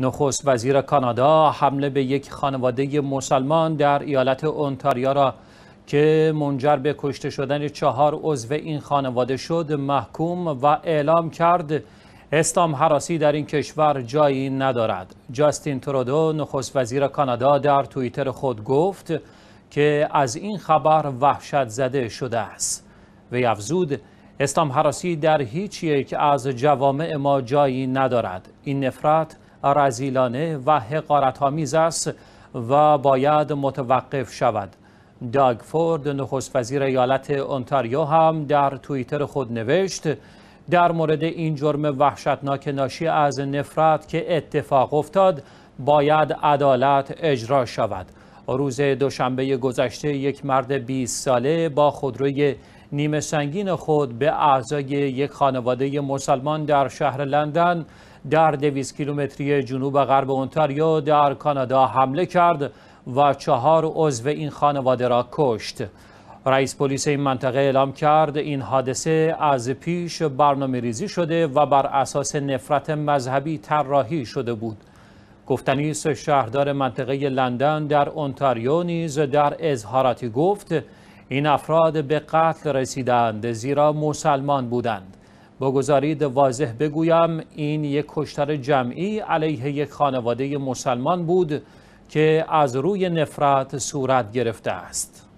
نخست وزیر کانادا حمله به یک خانواده مسلمان در ایالت اونتاریا را که منجر به کشته شدن چهار عضو این خانواده شد محکوم و اعلام کرد اسلام حراسی در این کشور جایی ندارد. جاستین ترودو نخست وزیر کانادا در توییتر خود گفت که از این خبر وحشت زده شده است. وی افزود اسلام حراسی در هیچ یک از جوامع ما جایی ندارد. این نفرت رزیلانه و حقارت آمیز است و باید متوقف شود. داگ فورد نخست وزیر ایالت اونتاریو هم در توییتر خود نوشت در مورد این جرم وحشتناک ناشی از نفرت که اتفاق افتاد باید عدالت اجرا شود. روز دوشنبه گذشته یک مرد 20 ساله با خودروی نیمه سنگین خود به اعضای یک خانواده مسلمان در شهر لندن در 200 کیلومتری جنوب غرب اونتاریو در کانادا حمله کرد و چهار عضو این خانواده را کشت. رئیس پلیس این منطقه اعلام کرد این حادثه از پیش برنامه ریزی شده و بر اساس نفرت مذهبی طراحی شده بود. گفتنیست شهردار منطقه لندن در اونتاریو نیز در اظهاراتی گفت این افراد به قتل رسیدند زیرا مسلمان بودند. بگذارید واضح بگویم این یک کشتار جمعی علیه یک خانواده مسلمان بود که از روی نفرت صورت گرفته است.